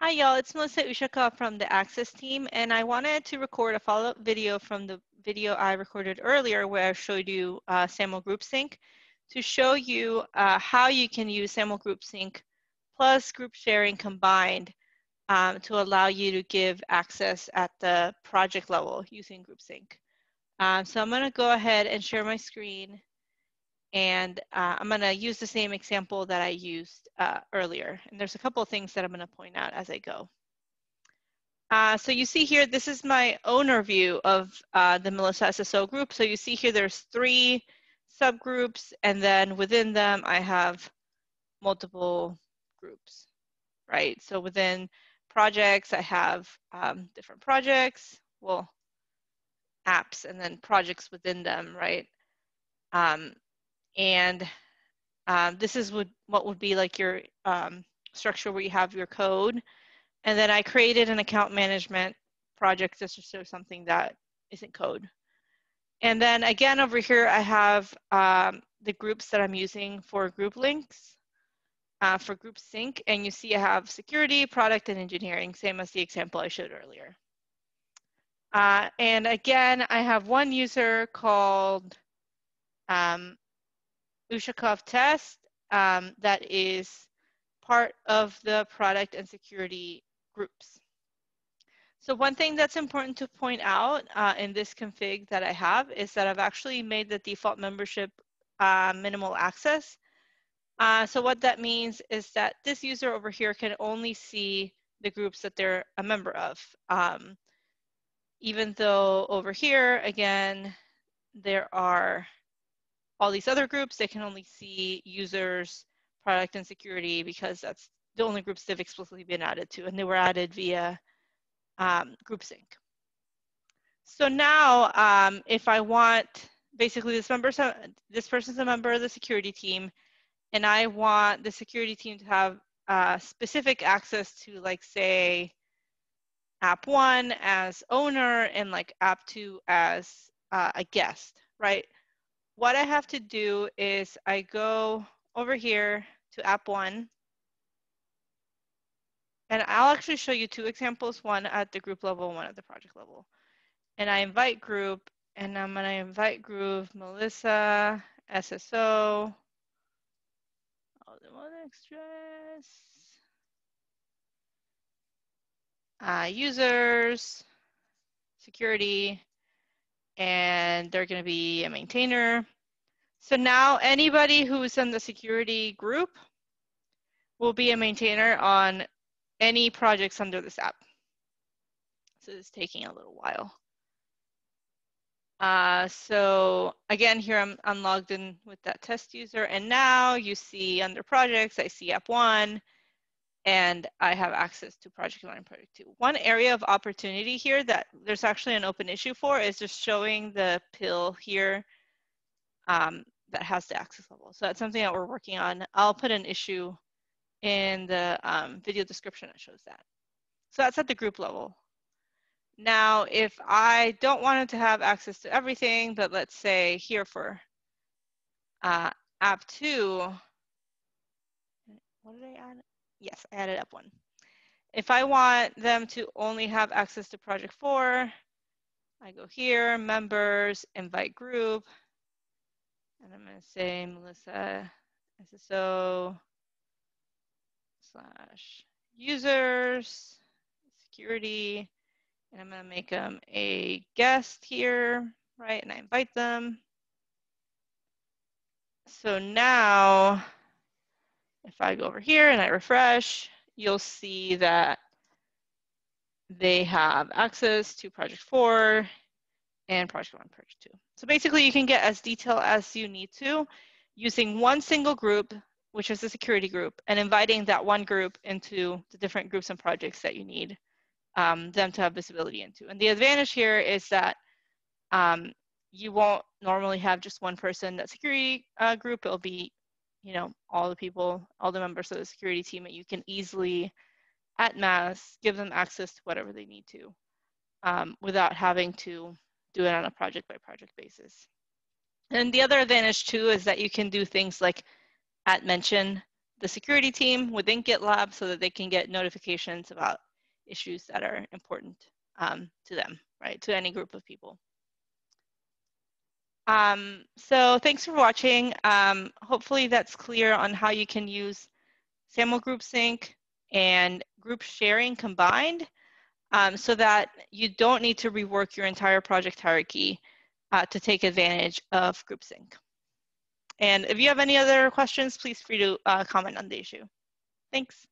Hi, y'all. It's Melissa Ushakov from the Access team, and I wanted to record a follow-up video from the video I recorded earlier where I showed you uh, SAML Group Sync to show you uh, how you can use SAML Group Sync plus group sharing combined um, to allow you to give access at the project level using Group Sync. Um, so I'm going to go ahead and share my screen and uh, I'm going to use the same example that I used uh, earlier. And there's a couple of things that I'm going to point out as I go. Uh, so you see here, this is my owner view of uh, the Melissa SSO group. So you see here, there's three subgroups, and then within them, I have multiple groups, right? So within projects, I have um, different projects, well, apps, and then projects within them, right? Um, and um, this is what, what would be like your um, structure where you have your code. And then I created an account management project just to show something that isn't code. And then again, over here, I have um, the groups that I'm using for group links uh, for group sync. And you see I have security, product, and engineering, same as the example I showed earlier. Uh, and again, I have one user called um, Ushakov test um, that is part of the product and security groups. So one thing that's important to point out uh, in this config that I have is that I've actually made the default membership uh, minimal access. Uh, so what that means is that this user over here can only see the groups that they're a member of. Um, even though over here, again, there are all these other groups, they can only see users, product, and security because that's the only groups they've explicitly been added to, and they were added via um, group sync. So now, um, if I want, basically this member, this person's a member of the security team, and I want the security team to have uh, specific access to, like, say, app one as owner and like app two as uh, a guest, right? What I have to do is I go over here to app one. And I'll actually show you two examples, one at the group level, one at the project level. And I invite group, and I'm gonna invite group Melissa, SSO, automotive stress, uh, users, security, and they're going to be a maintainer. So now anybody who's in the security group will be a maintainer on any projects under this app. So it's taking a little while. Uh, so again, here I'm, I'm logged in with that test user. And now you see under projects, I see app one, and I have access to Project Line Project 2. One area of opportunity here that there's actually an open issue for is just showing the pill here um, that has the access level. So that's something that we're working on. I'll put an issue in the um, video description that shows that. So that's at the group level. Now, if I don't want to have access to everything, but let's say here for uh, app two, what did I add? Yes, I added up one. If I want them to only have access to project four, I go here, members, invite group, and I'm gonna say Melissa SSO slash users, security, and I'm gonna make them a guest here, right? And I invite them. So now if I go over here and I refresh, you'll see that they have access to project four and project one, project two. So basically you can get as detailed as you need to using one single group, which is the security group, and inviting that one group into the different groups and projects that you need um, them to have visibility into. And the advantage here is that um, you won't normally have just one person that security uh, group. It'll be you know, all the people, all the members of the security team, and you can easily, at mass, give them access to whatever they need to um, without having to do it on a project by project basis. And the other advantage too is that you can do things like at mention the security team within GitLab so that they can get notifications about issues that are important um, to them, right, to any group of people. Um, so thanks for watching. Um, hopefully that's clear on how you can use SAML group sync and group sharing combined um, so that you don't need to rework your entire project hierarchy uh, to take advantage of group sync. And if you have any other questions, please free to uh, comment on the issue. Thanks.